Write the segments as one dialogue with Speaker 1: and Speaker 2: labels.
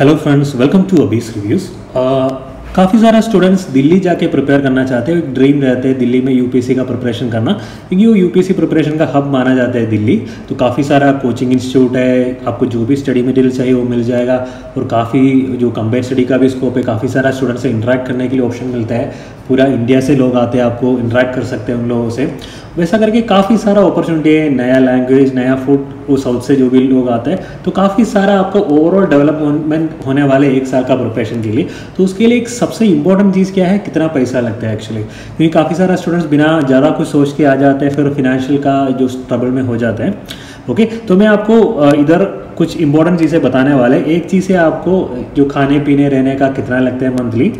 Speaker 1: Hello friends welcome to Abis reviews काफ़ी सारा students Delhi जाके प्रिपेयर करना चाहते हैं एक ड्रीम रहते हैं दिल्ली में यूपीएससी का प्रिपरेशन करना। क्योंकि वो यूपीएससी प्रिपरेशन का हब माना जाता है दिल्ली। तो काफ़ी सारा कोचिंग इंस्टीट्यूट है, आपको जो भी स्टडी मटेरियल चाहिए वो मिल जाएगा। और काफ़ी जो कंपेयर स्टडी का भी स्कोप है, काफ़ी सारा स्टूडेंट्स से इंटरेक्ट करने के लिए ऑप्शन मिलता है। पूरा इंडिया से लोग आते हैं, आपको इंटरेक्ट कर सकते हैं उन लोगों से। वैसा करके काफ़ी सारा अपॉर्चुनिटी है, नया लैंग्वेज नया फ़ूड वो साउथ से जो भी लोग आते हैं तो काफ़ी सारा आपका ओवरऑल डेवलपमेंट होने वाले एक साल का प्रोफेशन के लिए। तो उसके लिए एक सबसे इंपॉर्टेंट चीज़ क्या है, कितना पैसा लगता है एक्चुअली क्योंकि काफ़ी सारा स्टूडेंट्स बिना ज़्यादा कुछ सोच के आ जाते हैं, फिर फिनेंशियल का जो ट्रबल में हो जाते हैं। ओके तो मैं आपको इधर कुछ इंपॉर्टेंट चीज़ें बताने वाले एक चीज़ है आपको, जो खाने पीने रहने का कितना लगता है मंथली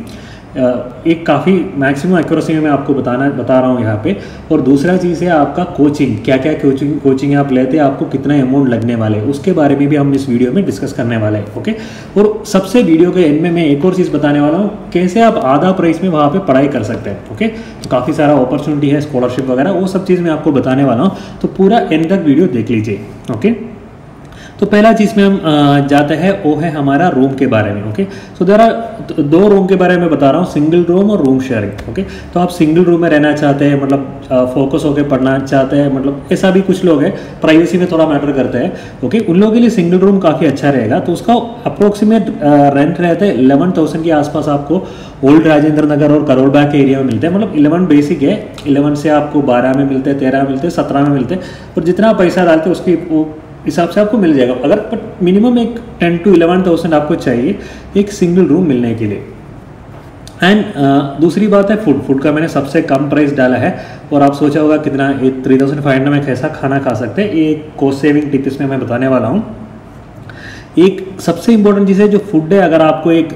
Speaker 1: एक काफ़ी मैक्सिमम एक्यूरेसी में मैं आपको बताना, बता रहा हूँ यहाँ पे। और दूसरा चीज़ है आपका कोचिंग क्या क्या कोचिंग कोचिंग आप लेते हैं, आपको कितना अमाउंट लगने वाले उसके बारे में भी हम इस वीडियो में डिस्कस करने वाले हैं ओके और सबसे वीडियो के एंड में मैं एक और चीज़ बताने वाला हूँ, कैसे आप आधा प्राइस में वहाँ पर पढ़ाई कर सकते हैं ओके तो काफ़ी सारा अपॉर्चुनिटी है स्कॉलरशिप वगैरह, वो सब चीज़ मैं आपको बताने वाला हूँ। तो पूरा एंड तक वीडियो देख लीजिए ओके तो पहला चीज़ में हम जाते हैं, वो है हमारा रूम के बारे में ओके सो देर आर दो रूम के बारे में बता रहा हूँ सिंगल रूम और रूम शेयरिंग ओके तो आप सिंगल रूम में रहना चाहते हैं मतलब फोकस होकर पढ़ना चाहते हैं मतलब ऐसा भी कुछ लोग हैं प्राइवेसी में थोड़ा मैटर करते हैं ओके उन लोगों के लिए सिंगल रूम काफ़ी अच्छा रहेगा तो उसका अप्रोक्सीमेट रेंट रहता है इलेवन थाउज़ेंड के आसपास आपको ओल्ड राजेंद्र नगर और करोल बाग के एरिया में मिलते हैं मतलब इलेवन बेसिक है इलेवन से आपको बारह में मिलते हैं, तेरह में मिलते हैं, सत्रह में मिलते हैं और जितना पैसा डालते हैं, उसकी वो हिसाब से आपको मिल जाएगा। अगर बट मिनिमम एक टेन टू इलेवन थाउज़ेंड आपको चाहिए एक सिंगल रूम मिलने के लिए। एंड uh, दूसरी बात है फ़ूड फ़ूड का मैंने सबसे कम प्राइस डाला है और आप सोचा होगा कितना एक थ्री थाउज़ेंड फाइव हंड्रेड में कैसा खाना खा सकते हैं। एक कॉस्ट सेविंग टिप इसमें मैं बताने वाला हूँ। एक सबसे इंपॉर्टेंट चीज़ है जो फ़ूड है अगर आपको एक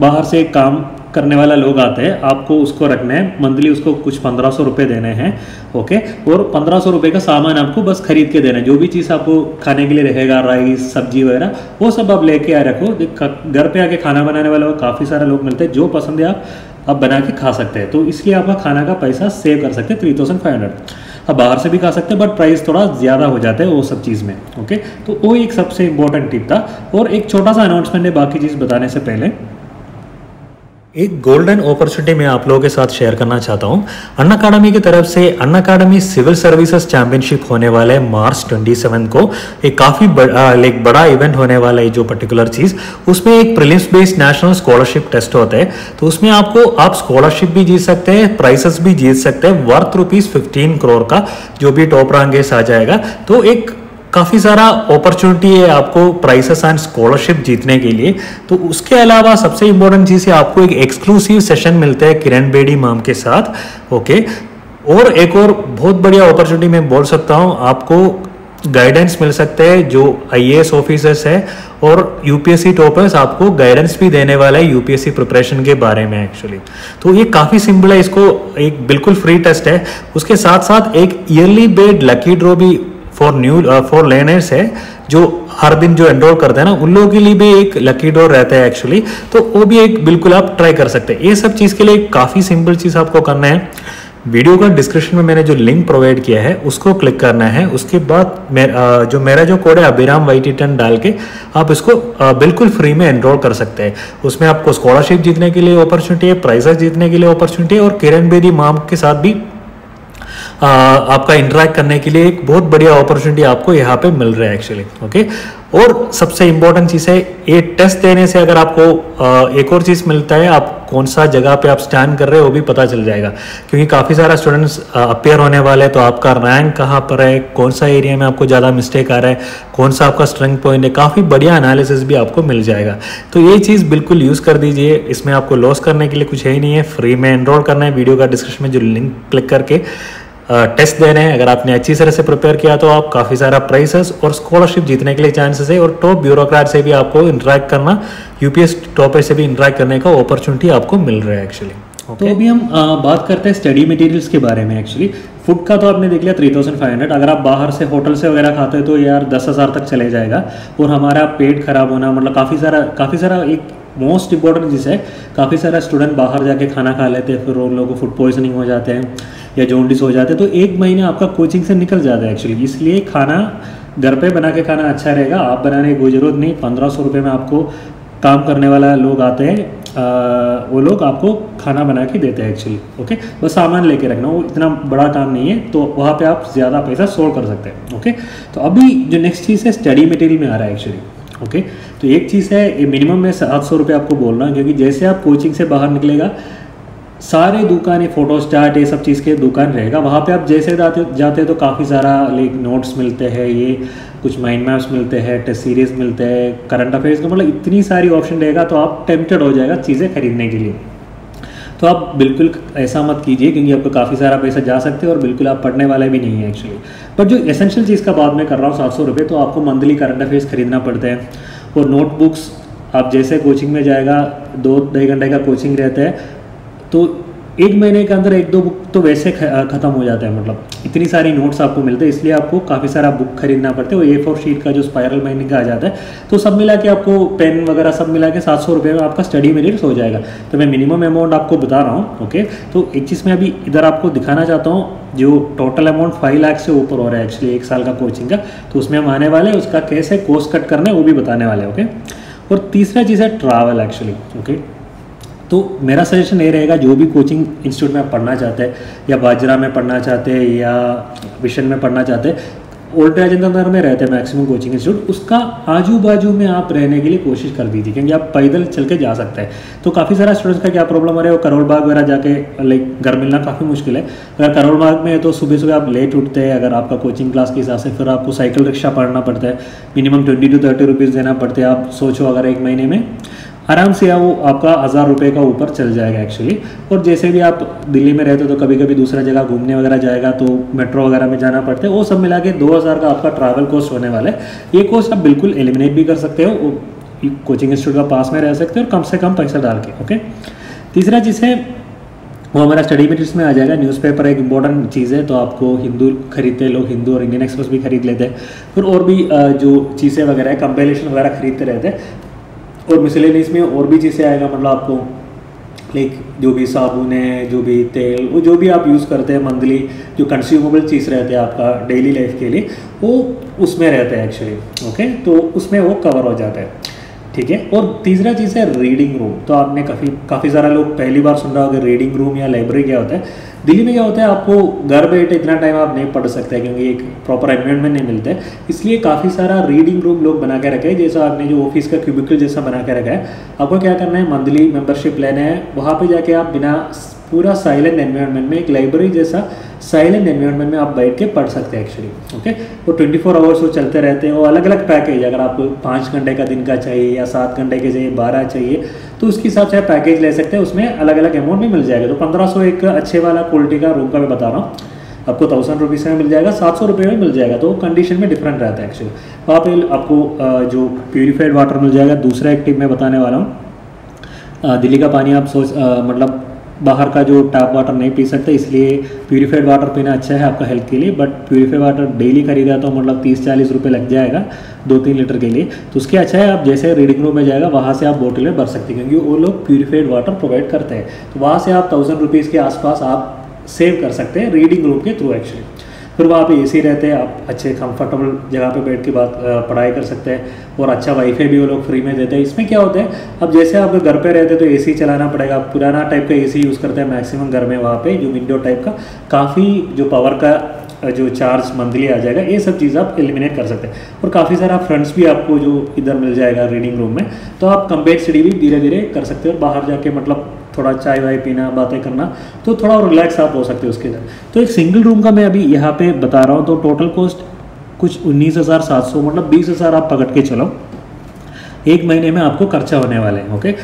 Speaker 1: बाहर से काम करने वाला लोग आते हैं, आपको उसको रखना है, मंथली उसको कुछ पंद्रह सौ रुपये देने हैं, ओके? और पंद्रह सौ रुपये का सामान आपको बस खरीद के देना है, जो भी चीज़ आपको खाने के लिए रहेगा राइस सब्ज़ी वगैरह, वो सब आप लेके आ रखो घर पे आके खाना बनाने वाले काफ़ी सारे लोग मिलते हैं, जो पसंद है आप आप बना के खा सकते हैं। तो इसलिए आपका खाना का पैसा सेव कर सकते हैं थ्री थाउज़ेंड फाइव हंड्रेड अब बाहर से भी खा सकते हैं बट प्राइस थोड़ा ज़्यादा हो जाता है वो सब चीज़ में, ओके? तो वो एक सबसे इंपॉर्टेंट टिप था, और एक छोटा सा अनाउंसमेंट है, बाकी चीज़ बताने से पहले। एक गोल्डन अपॉर्चुनिटी मैं आप लोगों के साथ शेयर करना चाहता हूँ। अन्ना अकाडमी की तरफ़ से अन्ना अकाडमी सिविल सर्विसेज़ चैंपियनशिप होने वाला है मार्च 27 को। एक काफ़ी बड़ा एक बड़ा इवेंट होने वाला है जो पर्टिकुलर चीज़। उसमें एक prelims based national scholarship test होता है। तो उसमें आपको, आप स्कॉलरशिप भी जीत सकते हैं प्राइसेस भी जीत सकते हैं वर्थ रुपीज़ फिफ्टीन करोड़ का जो भी टॉप रैंक आ जाएगा तो एक काफ़ी सारा अपॉर्चुनिटी है आपको प्राइसेस एंड स्कॉलरशिप जीतने के लिए। तो उसके अलावा सबसे इंपॉर्टेंट चीज़ है, आपको एक एक्सक्लूसिव सेशन मिलता है किरण बेडी मैम के साथ ओके और एक और बहुत बढ़िया अपॉर्चुनिटी मैं बोल सकता हूँ, आपको गाइडेंस मिल सकते हैं जो आईएएस ऑफिसर्स है और यूपीएससी टॉपर्स आपको गाइडेंस भी देने वाला है यूपीएससी प्रिपरेशन के बारे में एक्चुअली तो ये काफ़ी सिंपल है, इसको एक बिल्कुल फ्री टेस्ट है। उसके साथ साथ एक ईयरली बेड लकी ड्रॉ भी फॉर न्यू फॉर लर्नर्स है जो हर दिन जो एनरोल करते हैं ना उन लोगों के लिए भी एक लकी डोर रहता है एक्चुअली तो वो भी एक बिल्कुल आप ट्राई कर सकते हैं। ये सब चीज़ के लिए काफ़ी सिंपल चीज़ आपको करना है। वीडियो का डिस्क्रिप्शन में मैंने जो लिंक प्रोवाइड किया है उसको क्लिक करना है। उसके बाद मेर, uh, जो मेरा जो कोड है अभिराम वाई टन डाल के आप इसको uh, बिल्कुल फ्री में एनरोल कर सकते हैं। उसमें आपको स्कॉलरशिप जीतने के लिए अपॉर्चुनिटी है प्राइजेस जीतने के लिए अपॉर्चुनिटी है और किरण बेदी माम के साथ भी आपका इंटरेक्ट करने के लिए एक बहुत बढ़िया अपॉर्चुनिटी आपको यहाँ पे मिल रहा है एक्चुअली ओके और सबसे इंपॉर्टेंट चीज़ है, ये टेस्ट देने से अगर आपको एक और चीज़ मिलता है, आप कौन सा जगह पे आप स्टैंड कर रहे हो, वो भी पता चल जाएगा। क्योंकि काफ़ी सारा स्टूडेंट्स अपेयर होने वाले हैं तो आपका रैंक कहाँ पर है, कौन सा एरिया में आपको ज़्यादा मिस्टेक आ रहा है, कौन सा आपका स्ट्रेंथ पॉइंट है, काफ़ी बढ़िया एनालिसिस भी आपको मिल जाएगा। तो ये चीज़ बिल्कुल यूज़ कर दीजिए, इसमें आपको लॉस करने के लिए कुछ है ही नहीं है फ्री में एनरोल करना है वीडियो का डिस्क्रिप्शन में जो लिंक क्लिक करके। टेस्ट दे रहे हैं। अगर आपने अच्छी तरह से प्रिपेयर किया तो आप काफ़ी सारा प्राइसेस और स्कॉलरशिप जीतने के लिए चांसेस है और टॉप ब्यूरोक्रेट से भी आपको इंटरेक्ट करना यूपीएस टॉपर से भी इंटरेक्ट करने का अपॉर्चुनिटी आपको मिल रहा है एक्चुअली okay. तो अभी हम आ, बात करते हैं स्टडी मटेरियल्स के बारे में एक्चुअली फ़ूड का तो आपने देख लिया थ्री थाउज़ेंड फाइव हंड्रेड अगर आप बाहर से होटल से वगैरह खाते हो तो यार दस हज़ार तक चले जाएगा। और हमारा पेट खराब होना मतलब काफ़ी सारा काफ़ी सारा एक मोस्ट इंपॉर्टेंट है काफ़ी सारा स्टूडेंट बाहर जाके खाना खा लेते हैं फिर उन लोगों को फ़ूड पॉइजनिंग हो जाते हैं या जोंडिस हो जाते हैं तो एक महीने आपका कोचिंग से निकल जाता है एक्चुअली इसलिए खाना घर पे बना के खाना अच्छा रहेगा आप बनाने की कोई ज़रूरत नहीं पंद्रह सौ रुपये में आपको काम करने वाला लोग आते हैं आ, वो लोग आपको खाना बना के देते हैं एक्चुअली ओके बस सामान लेके रखना वो इतना बड़ा काम नहीं है तो वहाँ पे आप ज़्यादा पैसा सोल्व कर सकते हैं ओके तो अभी जो नेक्स्ट चीज़ है स्टडी मटेरियल में आ रहा है एक्चुअली ओके तो एक चीज़ है, ये मिनिमम मैं सात सौ रुपये आपको बोल रहा हूँ, क्योंकि जैसे आप कोचिंग से बाहर निकलेगा, सारे दुकान ये फ़ोटो स्टार्ट ये सब चीज़ के दुकान रहेगा। वहाँ पे आप जैसे जाते जाते तो काफ़ी सारा लाइक नोट्स मिलते हैं, ये कुछ माइंड मैप्स मिलते हैं टेस्ट सीरीज़ मिलते हैं करंट अफेयर्स का मतलब इतनी सारी ऑप्शन रहेगा तो आप टेम्पटेड हो जाएगा चीज़ें खरीदने के लिए। तो आप बिल्कुल ऐसा मत कीजिए, क्योंकि आपको काफ़ी सारा पैसा जा सकते हैं और बिल्कुल आप पढ़ने वाले भी नहीं है एक्चुअली बट जो एसेंशियल चीज़ का बात मैं कर रहा हूँ, सात सौ रुपये तो आपको मंथली करंट अफेयर्स खरीदना पड़ता हैं। और नोटबुक्स आप जैसे कोचिंग में जाएगा, दो, ढाई घंटे का कोचिंग रहता है तो एक महीने के अंदर एक दो बुक तो वैसे ख़त्म हो जाता है मतलब इतनी सारी नोट्स आपको मिलते हैं, इसलिए आपको काफ़ी सारा बुक खरीदना पड़ता है, वो ए फोर शीट का जो स्पायरल माइनिंग का आ जाता है तो सब मिला के आपको पेन वगैरह सब मिला के सात सौ रुपये में आपका स्टडी मटेरियल्स हो जाएगा। तो मैं मिनिमम अमाउंट आपको बता रहा हूँ ओके तो एक चीज़ मैं अभी इधर आपको दिखाना चाहता हूँ, जो टोटल अमाउंट फाइव लाख से ऊपर हो रहा है एक्चुअली एक साल का कोचिंग का तो उसमें हम आने वाले उसका कैसे कोर्स कट करना है, वो भी बताने वाले ओके और तीसरा चीज़ है ट्रैवल एक्चुअली ओके तो मेरा सजेशन ये रहेगा, जो भी कोचिंग इंस्टीट्यूट में पढ़ना चाहते हैं, या बाजरा में पढ़ना चाहते हैं, या विशन में पढ़ना चाहते हैं ओल्ड राजेंद्र नगर में रहते हैं मैक्सिमम कोचिंग इंस्टीट्यूट उसका आजू बाजू में आप रहने के लिए कोशिश कर दीजिए, क्योंकि आप पैदल चल के जा सकते हैं। तो काफ़ी सारा स्टूडेंट्स का क्या प्रॉब्लम आ रहा है, वो करोड़ बाग वगैरह जाके लाइक घर मिलना काफ़ी मुश्किल है। अगर करोड़ बाग में है तो सुबह सुबह आप लेट उठते हैं, अगर आपका कोचिंग क्लास के हिसाब से फिर आपको साइकिल रिक्शा पढ़ना पड़ता है minimum twenty to thirty rupees देना पड़ता है, आप सोचो अगर एक महीने में आराम से वो आपका हज़ार रुपये का ऊपर चल जाएगा एक्चुअली और जैसे भी आप दिल्ली में रहते हो तो कभी कभी दूसरा जगह घूमने वगैरह जाएगा तो मेट्रो वगैरह में जाना पड़ता है। वो सब मिला के दो हज़ार का आपका ट्रैवल कॉस्ट होने वाला है। ये कॉस्ट आप बिल्कुल एलिमिनेट भी कर सकते हो। कोचिंग इंस्टीट्यूट का पास में रह सकते हो और कम से कम पैसा डाल के ओके तीसरा है वो हमारा स्टडी मटेरियल्स में आ जाएगा। न्यूज़पेपर एक इंपॉर्टेंट चीज़ है तो आपको हिंदू खरीदते लोग, हिंदू और इंडियन एक्सप्रेस भी खरीद लेते हैं। फिर और भी जो चीज़ें वगैरह है कंपेलेशन वगैरह खरीदते रहते हैं। और मिसलेनियस में और भी चीज़ें आएगा मतलब आपको लाइक जो भी साबुन है, जो भी तेल, वो जो भी आप यूज़ करते हैं मंथली जो कंज्यूमेबल चीज़ रहते हैं आपका डेली लाइफ के लिए, वो उसमें रहता है एक्चुअली ओके तो उसमें वो कवर हो जाता है। ठीक है? और तीसरा चीज़ है रीडिंग रूम तो आपने काफ़ी काफ़ी सारा लोग पहली बार सुन रहा होगा रीडिंग रूम या लाइब्रेरी क्या होता है। दिल्ली में क्या होता है, आपको घर बैठे इतना टाइम आप नहीं पढ़ सकते क्योंकि एक प्रॉपर एनवायरमेंट नहीं मिलता है। इसलिए काफ़ी सारा रीडिंग रूम लोग बना के रखे हैं। जैसा आपने जो ऑफ़िस का क्यूबिकल जैसा बना के रखा है, आपको क्या करना है, मंथली मेम्बरशिप लेना है। वहाँ पर जाके आप बिना पूरा साइलेंट एनवायरनमेंट में, एक लाइब्रेरी जैसा साइलेंट एनवायरनमेंट में आप बैठ के पढ़ सकते हैं एक्चुअली ओके वो ट्वेंटी फोर आवर्स वो चलते रहते हैं, वो अलग अलग पैकेज अगर आपको पाँच घंटे का दिन का चाहिए या सात घंटे के चाहिए, बारह चाहिए तो उसके हिसाब से आप पैकेज ले सकते हैं, उसमें अलग अलग अमाउंट में मिल जाएगा। तो पंद्रह सौ एक अच्छे वाला क्वालिटी का रूम का मैं बता रहा हूँ, आपको थाउज़ेंड रुपीज़ में मिल जाएगा, सात सौ रुपये में मिल जाएगा तो कंडीशन में डिफरेंट रहता है एक्चुअली वहाँ पे आपको जो प्योरीफाइड वाटर मिल जाएगा, दूसरा एक टिप मैं बताने वाला हूँ। दिल्ली का पानी आप सोच मतलब बाहर का जो टैप वाटर नहीं पी सकते, इसलिए प्योरीफाइड वाटर पीना अच्छा है आपका हेल्थ के लिए बट प्योरीफाइड वाटर डेली खरीदा तो मतलब तीस चालीस रुपये लग जाएगा दो तीन लीटर के लिए। तो उसके अच्छा है, आप जैसे रीडिंग रूम में जाएगा, वहाँ से आप बोटल में भर सकते हैं, क्योंकि वो लोग प्योरीफाइड वाटर प्रोवाइड करते हैं। तो वहाँ से आप थाउज़ेंड रुपीज़ के आसपास आप सेव कर सकते हैं रीडिंग रूम के थ्रू एक्चुअली फिर वहाँ पे एसी रहते हैं, आप अच्छे कंफर्टेबल जगह पे बैठ के बात पढ़ाई कर सकते हैं और अच्छा वाईफाई भी वो लोग फ्री में देते हैं। इसमें क्या होता है, अब जैसे आप घर पे रहते हैं तो एसी चलाना पड़ेगा पुराना टाइप का एसी यूज़ करते हैं मैक्सिमम घर में वहाँ पे, जो विंडो टाइप का, काफ़ी जो पावर का जो चार्ज मंथली आ जाएगा, ये सब चीज़ आप एलिमिनेट कर सकते हैं। और काफ़ी सारा फ्रेंड्स भी आपको जो इधर मिल जाएगा रीडिंग रूम में तो आप कंपेयर स्टडी भी धीरे धीरे कर सकते हो और बाहर जाके मतलब थोड़ा चाय वाय पीना, बातें करना तो थोड़ा रिलैक्स आप हो सकते हो उसके अंदर तो एक सिंगल रूम का मैं अभी यहाँ पे बता रहा हूँ तो टोटल कॉस्ट कुछ उन्नीस हज़ार सात सौ मतलब बीस हज़ार आप पकड़ के चलो। एक महीने में आपको खर्चा होने वाले हैं ओके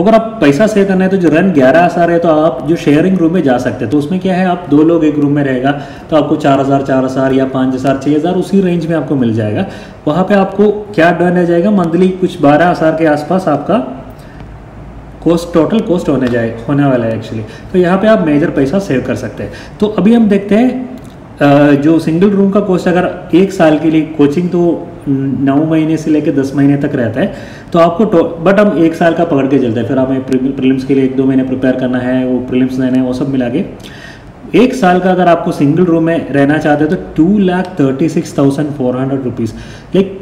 Speaker 1: अगर आप पैसा सेव करना है तो जो रन ग्यारह हज़ार है तो आप जो शेयरिंग रूम में जा सकते हैं। तो उसमें क्या है, आप दो लोग एक रूम में रहेगा तो आपको चार हज़ार चार हज़ार या पाँच हज़ार छः हज़ार उसी रेंज में आपको मिल जाएगा। वहाँ पे आपको क्या डन रह जाएगा मंथली कुछ बारह हज़ार के आसपास आपका कॉस्ट टोटल कॉस्ट होने जाए, होने वाला है एक्चुअली तो यहाँ पे आप मेजर पैसा सेव कर सकते हैं। तो अभी हम देखते हैं जो सिंगल रूम का कॉस्ट अगर एक साल के लिए कोचिंग तो नौ महीने से लेकर दस महीने तक रहता है तो आपको बट हम एक साल का पकड़ के चलते हैं। फिर हमें प्रिलिम्स के लिए एक दो महीने प्रिपेयर करना है, वो प्रिलिम्स देने वो सब मिला के। एक साल का अगर आपको सिंगल रूम में रहना चाहते हैं तो two lakh thirty six thousand four hundred rupees like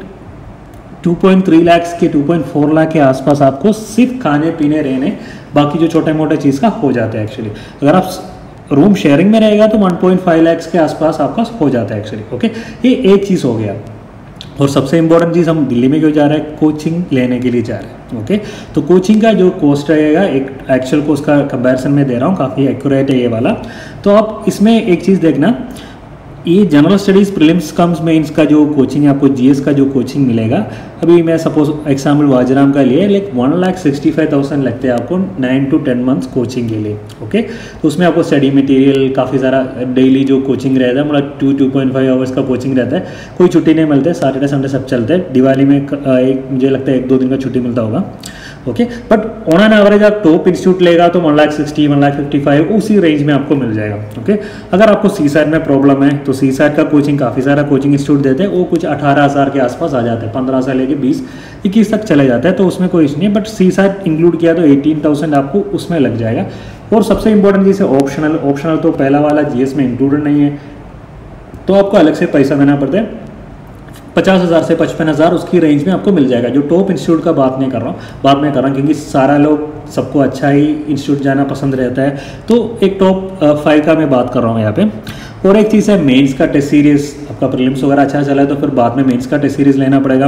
Speaker 1: 2.3 lakh के 2.4 लाख के आसपास आपको सिर्फ़ खाने, पीने, रहने, बाकी जो छोटे मोटे चीज़ का हो जाता है एक्चुअली अगर आप रूम शेयरिंग में रहेगा तो 1.5 लाख के आसपास आपका हो जाता है एक्चुअली ओके ये एक चीज़ हो गया। और सबसे इंपॉर्टेंट चीज़ हम दिल्ली में क्यों जा रहे हैं? कोचिंग लेने के लिए जा रहे हैं ओके तो कोचिंग का जो कॉस्ट रहेगा, एक एक्चुअल कोस्ट का कंपैरिजन में दे रहा हूँ, काफ़ी एक्यूरेट है ये वाला। तो आप इसमें एक चीज़ देखना ये general studies prelims cum mains का जो कोचिंग है, आपको जीएस का जो कोचिंग मिलेगा, अभी मैं सपोज़ एग्ज़ाम्पल वाजराम का लिए like one lakh sixty five thousand लगते हैं आपको nine to ten months coaching के लिए ओके तो उसमें आपको स्टडी मटेरियल काफ़ी सारा डेली जो कोचिंग रहता है मतलब two two point five hours का कोचिंग रहता है, कोई छुट्टी नहीं मिलते सैटरडे संडे सब चलते हैं। दिवाली में एक, मुझे लगता है एक, दो दिन का छुट्टी मिलता होगा। Okay but on an average आप टॉप इंस्टीट्यूट लेगा तो one lakh sixty one lakh fifty five उसी रेंज में आपको मिल जाएगा ओके okay? अगर आपको सी साइड में प्रॉब्लम है तो सी साइड का कोचिंग काफ़ी सारा कोचिंग इंस्टीट्यूट देते हैं, वो कुछ अठारह हज़ार के आसपास आ जाते हैं, पंद्रह से लेके बीस, इक्कीस तक चले जाते हैं तो उसमें कोई इशू नहीं बट सी साइड इंक्लूड किया तो एटीन थाउज़ेंड आपको उसमें लग जाएगा। और सबसे इंपॉर्टेंट है ऑप्शनल ऑप्शनल तो पहला वाला जीएस में इंक्लूडेड नहीं है तो आपको अलग से पैसा देना पड़ता है। पचास हज़ार से पचपन हज़ार उसकी रेंज में आपको मिल जाएगा। जो टॉप इंस्टीट्यूट का बात नहीं कर रहा हूँ, बात मैं कर रहा हूँ, क्योंकि सारा लोग सबको अच्छा ही इंस्टीट्यूट जाना पसंद रहता है। तो एक टॉप फाइव का मैं बात कर रहा हूँ यहाँ पे। और एक चीज़ है मेंस का टेस्ट सीरीज़ आपका प्रीलिम्स वगैरह अच्छा चला है तो फिर बाद में मेंस का टेस्ट सीरीज़ लेना पड़ेगा।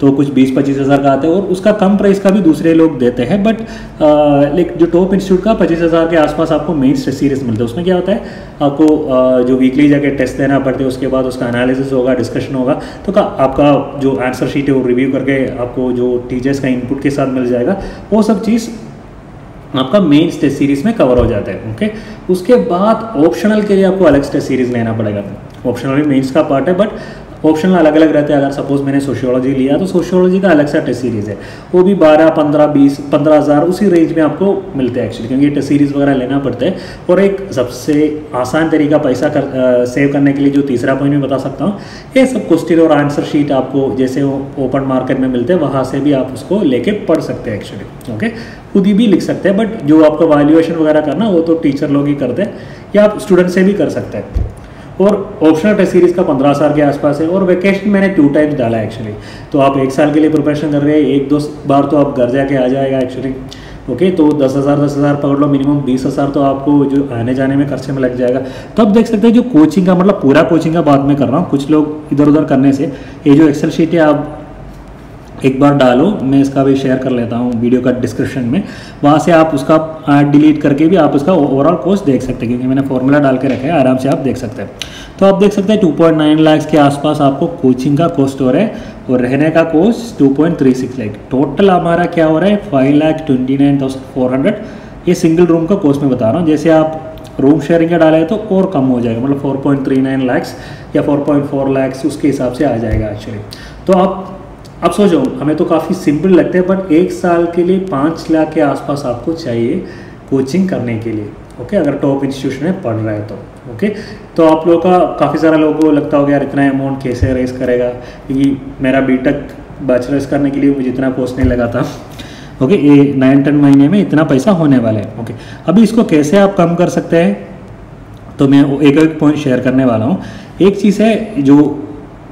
Speaker 1: तो कुछ बीस पच्चीस हज़ार का आता है और उसका कम प्राइस का भी दूसरे लोग देते हैं बट लाइक जो टॉप इंस्टीट्यूट का पच्चीस हज़ार के आसपास आपको मेंस टेस्ट सीरीज़ मिलता है। उसमें क्या होता है आपको आ, जो वीकली जाके टेस्ट देना पड़ता है उसके बाद उसका एनालिसिस होगा डिस्कशन होगा तो का आपका जो आंसर शीट है वो रिव्यू करके आपको जो टीचर्स का इनपुट के साथ मिल जाएगा। वो सब चीज़ आपका मेन टेस्ट सीरीज़ में कवर हो जाता है ओके उसके बाद ऑप्शनल के लिए आपको अलग टेस्ट सीरीज़ लेना पड़ेगा। ऑप्शनल भी मेंस का पार्ट है बट ऑप्शनल अलग अलग रहते हैं। अगर सपोज़ मैंने सोशियोलॉजी लिया तो सोशियोलॉजी का अलग सा टेस्ट सीरीज़ है। वो भी बारह पंद्रह बीस पंद्रह हज़ार उसी रेंज में आपको मिलते हैं एक्चुअली क्योंकि टेस्ट सीरीज़ वगैरह लेना पड़ता है। और एक सबसे आसान तरीका पैसा कर आ, सेव करने के लिए जो तीसरा पॉइंट मैं बता सकता हूँ ये सब क्वेश्चन और आंसर शीट आपको जैसे ओपन मार्केट में मिलते हैं वहाँ से भी आप उसको लेके पढ़ सकते हैं एक्चुअली ओके खुद ही भी लिख सकते हैं बट जो आपको वैल्यूएशन वगैरह करना वो तो टीचर लोग ही करते हैं या आप स्टूडेंट से भी कर सकते हैं। और ऑप्शनल टेस्ट सीरीज़ का पंद्रह साल के आसपास है और वैकेशन मैंने टू टाइम्स डाला है एक्चुअली तो आप एक साल के लिए प्रिपरेशन कर रहे हैं, एक दो बार तो आप घर जाके आ जाएगा एक्चुअली ओके तो दस हज़ार दस हज़ार पकड़ लो मिनिमम बीस हज़ार तो आपको जो आने जाने में खर्चे में लग जाएगा। तब आप देख सकते हैं जो कोचिंग का मतलब पूरा कोचिंग का बात में कर रहा हूँ, कुछ लोग इधर उधर करने से, ये जो एक्सेल शीट है, आप एक बार डालो, मैं इसका भी शेयर कर लेता हूँ वीडियो का डिस्क्रिप्शन में। वहाँ से आप उसका डिलीट करके भी आप उसका ओवरऑल कोस्ट देख सकते हैं, क्योंकि मैंने फॉर्मूला डाल के रखा है, आराम से आप देख सकते हैं। तो आप देख सकते हैं 2.9 लाख के आसपास आपको कोचिंग का कॉस्ट हो रहा है और रहने का कोस्ट 2.36 लाख टोटल हमारा क्या हो रहा है? Five lakh twenty nine thousand four hundred ये सिंगल रूम का कोस्ट में बता रहा हूँ। जैसे आप रूम शेयरिंग का डाले तो और कम हो जाएगा मतलब 4.39 लाख या 4.4 लाख उसके हिसाब से आ जाएगा एक्चुअली तो आप अब सोचो, हमें तो काफ़ी सिंपल लगता है बट एक साल के लिए पाँच लाख के आसपास आपको चाहिए कोचिंग करने के लिए ओके अगर टॉप इंस्टीट्यूशन में पढ़ रहा है तो ओके तो आप लोगों का काफ़ी सारा लोगों को लगता होगा, यार, इतना अमाउंट कैसे रेस करेगा? क्योंकि मेरा बी टेक बैचलर्स करने के लिए मुझे इतना कोस्ट नहीं लगा था ओके ये नाइन टेन महीने में इतना पैसा होने वाला है ओके अभी इसको कैसे आप कम कर सकते हैं? तो मैं एक एक पॉइंट शेयर करने वाला हूँ। एक चीज़ है जो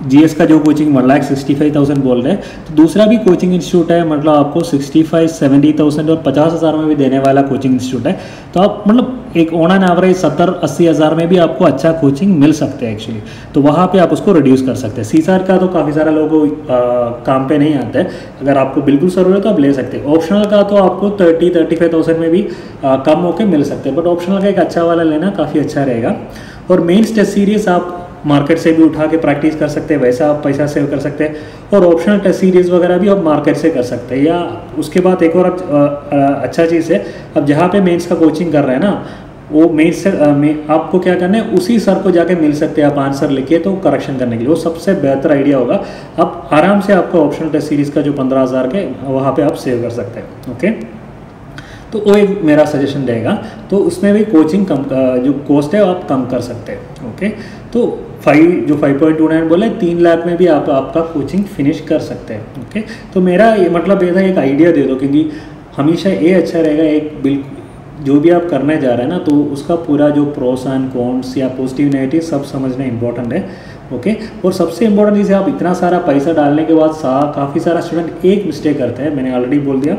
Speaker 1: जीएस का जो coaching one lakh sixty five thousand बोल रहे हैं तो दूसरा भी कोचिंग इंस्टीट्यूट है मतलब आपको सिक्सटी फाइव सेवेंटी थाउज़ेंड और पचास हज़ार में भी देने वाला कोचिंग इंस्टीट्यूट है। तो आप मतलब एक ऑन एन एवरेज सत्तर अस्सी हज़ार में भी आपको अच्छा कोचिंग मिल सकते हैं एक्चुअली तो वहाँ पे आप उसको रिड्यूस कर सकते हैं। सी का तो काफ़ी सारा लोगों काम पे नहीं आता। अगर आपको बिल्कुल ज़रूरत है तो आप ले सकते हैं। ऑप्शनल का तो आपको थर्टी थर्टी फाइव थाउज़ेंड में भी आ, कम होकर मिल सकते हैं। बट ऑप्शनल का एक अच्छा वाला लेना काफ़ी अच्छा रहेगा। और मेन टेस्ट सीरीज़ आप मार्केट से भी उठा के प्रैक्टिस कर सकते हैं, वैसा आप पैसा सेव कर सकते हैं। और ऑप्शनल टेस्ट सीरीज़ वगैरह भी आप मार्केट से कर सकते हैं। या उसके बाद एक और अच्छा चीज़ है, अब जहाँ पे मेंस का कोचिंग कर रहे हैं ना, वो मेंस से में, आपको क्या करना है, उसी सर को जाके मिल सकते हैं आप आंसर लिखिए तो करेक्शन करने के लिए। वो सबसे बेहतर आइडिया होगा। आप आराम से आपका ऑप्शनल टेस्ट सीरीज़ का जो पंद्रह हज़ार के, वहाँ पे आप सेव कर सकते हैं। ओके तो वो एक मेरा सजेशन रहेगा। तो उसमें भी कोचिंग कम जो कॉस्ट है, आप कम कर सकते हैं ओके तो फाइव जो फाइव पॉइंट टू नाइन बोले, तीन लाख में भी आप, आपका कोचिंग फिनिश कर सकते हैं ओके तो मेरा ये मतलब ये था, एक आइडिया दे दो, क्योंकि हमेशा ये अच्छा रहेगा, एक बिल्कुल जो भी आप करने जा रहे हैं ना तो उसका पूरा जो प्रोस एंड कॉन्स या पॉजिटिव नेगेटिव सब समझना इंपॉर्टेंट है ओके और सबसे इंपॉर्टेंट चीज़ आप इतना सारा पैसा डालने के बाद सा, काफ़ी सारा स्टूडेंट एक मिस्टेक करते हैं, मैंने ऑलरेडी बोल दिया।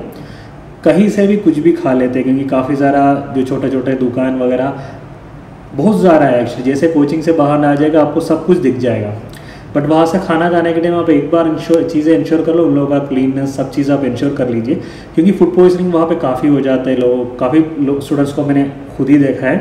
Speaker 1: कहीं से भी कुछ भी खा लेते हैं, क्योंकि काफ़ी सारा जो छोटे छोटे दुकान वगैरह, बहुत ज़्यादा है एक्चुअली जैसे कोचिंग से बाहर ना आ जाएगा, आपको सब कुछ दिख जाएगा। बट वहाँ से खाना खाने के टाइम आप एक बार इंश्योर चीज़ें इंश्योर कर लो, उन लोगों का क्लीननेस सब चीज़ आप इंश्योर कर लीजिए। क्योंकि फ़ूड पॉइजनिंग वहाँ पे काफ़ी हो जाते हैं लोग, काफ़ी लोग स्टूडेंट्स को मैंने खुद ही देखा है।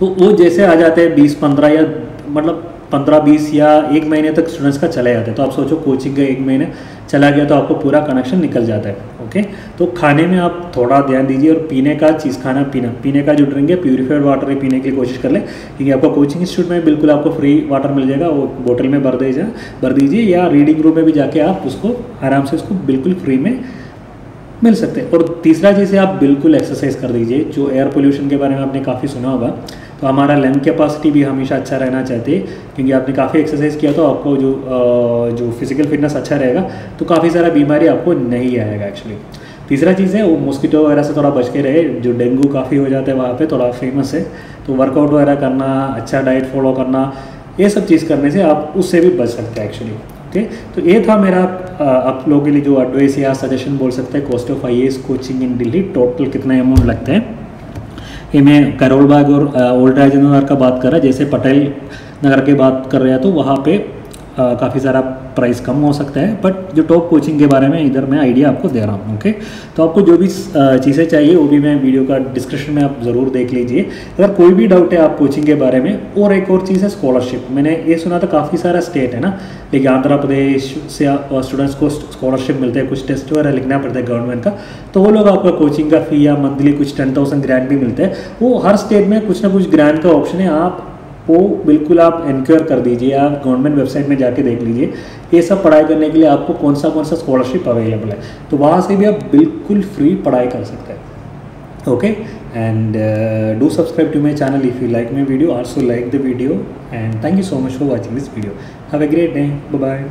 Speaker 1: तो वो जैसे आ जाते हैं बीस, पंद्रह या मतलब पंद्रह, बीस या एक महीने तक स्टूडेंट्स का चले जाते हैं। तो आप सोचो कोचिंग का एक महीने चला गया तो आपको पूरा कनेक्शन निकल जाता है। ओके तो खाने में आप थोड़ा ध्यान दीजिए और पीने का चीज़ खाना पीना, पीने का जो ड्रिंक है प्यूरीफाइड वाटर ही, पीने की कोशिश कर ले। क्योंकि आपको कोचिंग इंस्टीट्यूट में बिल्कुल आपको फ्री वाटर मिल जाएगा, वो बोतल में भर दीजिए भर दीजिए या रीडिंग रूम में भी जाके आप उसको आराम से उसको बिल्कुल फ्री में मिल सकते हैं। और तीसरा चीज़ है, आप बिल्कुल एक्सरसाइज कर दीजिए। जो एयर पोल्यूशन के बारे में आपने काफ़ी सुना होगा तो हमारा लंग कैपेसिटी भी हमेशा अच्छा रहना चाहते क्योंकि आपने काफ़ी एक्सरसाइज किया तो आपको जो जो फ़िज़िकल फिटनेस अच्छा रहेगा तो काफ़ी सारा बीमारी आपको नहीं आएगा एक्चुअली तीसरा चीज़ है, वो मॉस्किटो वगैरह से थोड़ा बच के रहे, जो डेंगू काफ़ी हो जाता है वहाँ पे, थोड़ा फ़ेमस है। तो वर्कआउट वगैरह करना अच्छा डाइट फॉलो करना, ये सब चीज़ करने से आप उससे भी बच सकते हैं एक्चुअली ओके तो ये था मेरा आप लोगों के लिए जो एडवाइस या सजेशन बोल सकते हैं cost of I coaching in Delhi total कितना अमाउंट लगते हैं? मैं करोल बाग और ओल्ड राजेंद्र नगर का बात कर रहा है जैसे पटेल नगर की बात कर रहे हैं तो वहाँ पे काफ़ी सारा प्राइस कम हो सकता है बट जो टॉप कोचिंग के बारे में इधर मैं आइडिया आपको दे रहा हूँ ओके तो आपको जो भी चीज़ें चाहिए, वो भी मैं वीडियो का डिस्क्रिप्शन में आप ज़रूर देख लीजिए। अगर कोई भी डाउट है आप कोचिंग के बारे में, और एक और चीज़ है स्कॉलरशिप मैंने ये सुना था काफ़ी सारा स्टेट है ना? लेकिन आंध्र प्रदेश से स्टूडेंट्स को स्कॉलरशिप मिलते हैं, कुछ टेस्ट वगैरह लिखना पड़ता है गवर्नमेंट का तो वो लोग आपका कोचिंग का फ़ी या मंथली कुछ टेन थाउज़ेंड ग्रांट भी मिलते हैं। वो हर स्टेट में कुछ ना कुछ ग्रांट का ऑप्शन है, आप वो बिल्कुल आप इनक्योर कर दीजिए, आप गवर्नमेंट वेबसाइट में जाके देख लीजिए। ये सब पढ़ाई करने के लिए आपको कौन सा कौन सा स्कॉलरशिप अवेलेबल है? तो वहाँ से भी आप बिल्कुल फ्री पढ़ाई कर सकते हैं। Okay and do subscribe to my channel if you like my video also like the video and thank you so much for watching this video have a great day bye